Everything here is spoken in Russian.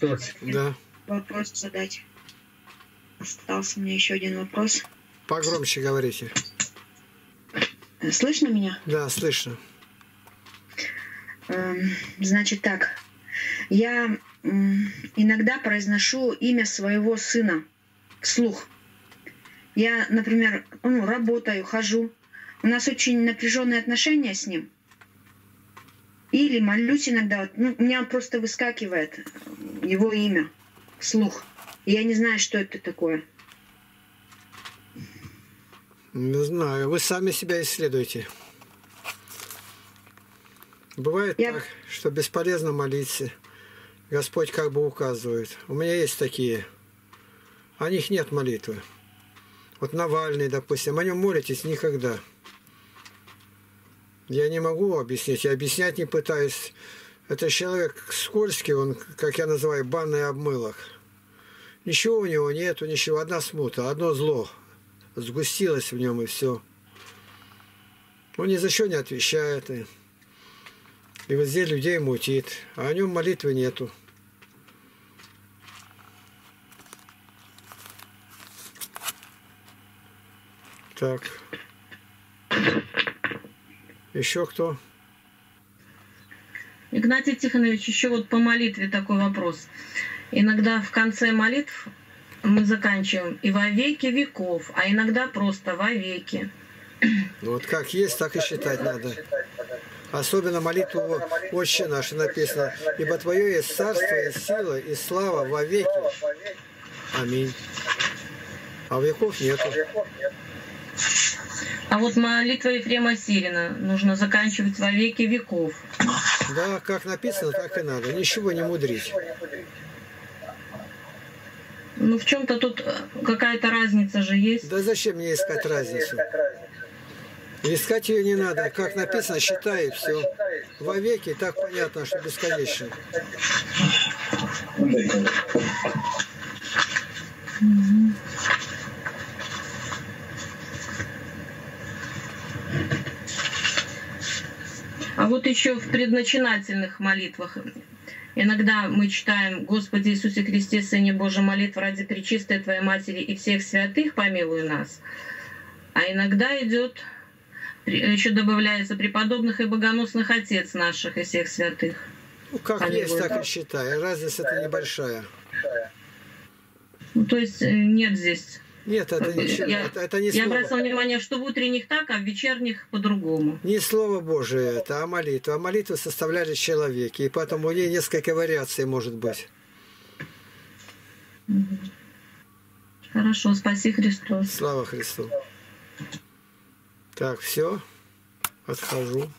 Да. Вопрос задать. Остался мне еще один вопрос. Погромче говорите. Слышно меня? Да, слышно. Эм, Значит так, я иногда произношу имя своего сына вслух. Я, например, ну, работаю, хожу. У нас очень напряженные отношения с ним. Или молюсь иногда. вот, Ну, у меня просто выскакивает его имя вслух. И я не знаю, что это такое. Не знаю. Вы сами себя исследуете. Бывает Я- так, что бесполезно молиться. Господь как бы указывает. У меня есть такие. О них нет молитвы. Вот Навальный, допустим, о нем молитесь никогда. Я не могу объяснить, я объяснять не пытаюсь. Это человек скользкий, он, как я называю, банный обмылок. Ничего у него нету, ничего, одна смута, одно зло сгустилось в нем и все. Он ни за что не отвечает. И, и везде людей мутит. А о нем молитвы нету. Так. Еще кто? Игнатий Тихонович, еще вот по молитве такой вопрос. Иногда в конце молитв мы заканчиваем и во веки веков, а иногда просто во веки. Ну, Вот как есть, так и считать надо. Особенно молитву «Отче наш» написано. «Ибо Твое есть царство, и сила, и слава во веки». Аминь. А веков нету. А вот молитва Ефрема Сирина нужно заканчивать во веки веков. Да, как написано, так и надо. Ничего не мудрить. Ну, в чем-то тут э, какая-то разница же есть. Да зачем мне искать разницу? Искать ее не надо. Как написано, считай и все. Во веки так понятно, что бесконечно. А вот еще в предначинательных молитвах иногда мы читаем «Господи Иисусе Христе, Сыне Божий, молитва ради Пречистой Твоей Матери и всех святых, помилуй нас». А иногда идет, еще добавляется «Преподобных и богоносных Отец наших и всех святых». Ну, как Помилуй. есть, так и считай. Разница-то небольшая. Ну, то есть э, нет здесь. Нет, это ничего. Я, Это, это не я слово. обратила внимание, что в утренних так, а в вечерних по-другому. Не слово Божие это, а молитва. А молитву составляли человеки. И поэтому у нее несколько вариаций может быть. Хорошо, спаси Христос. Слава Христу. Так, все. Отхожу.